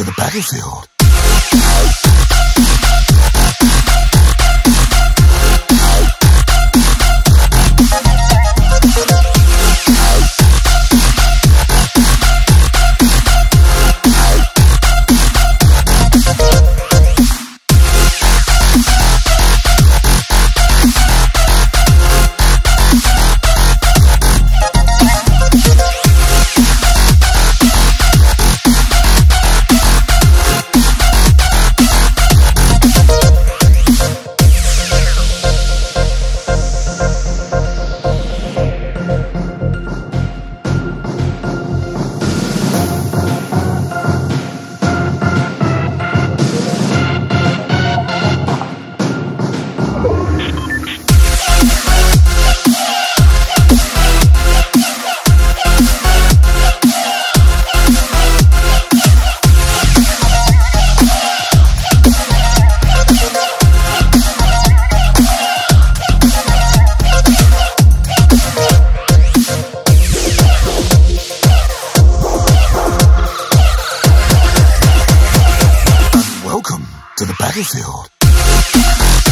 to the battlefield. fulfilled.